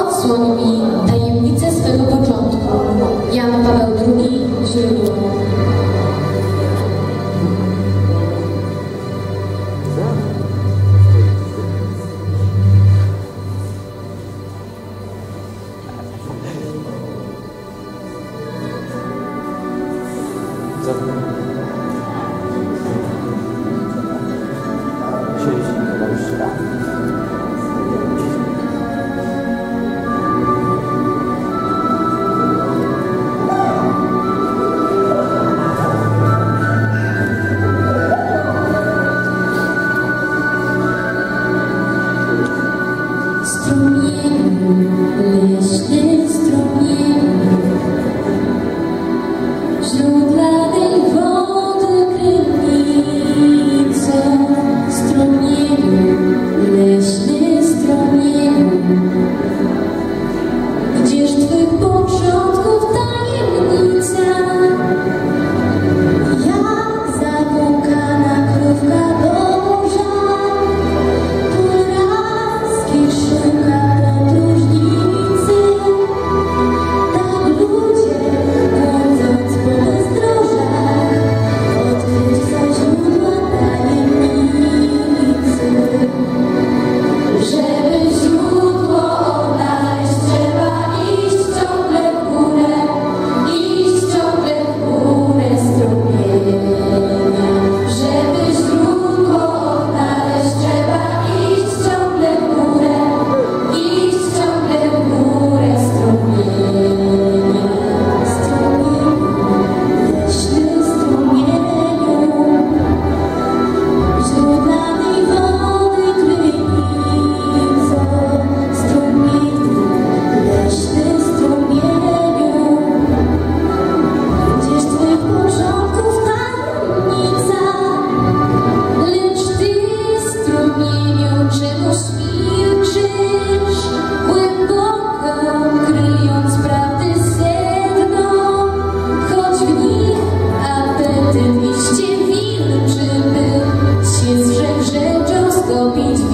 odsłoń mi to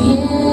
Yeah.